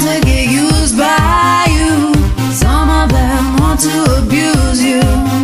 to get used by you. Some of them want to abuse you.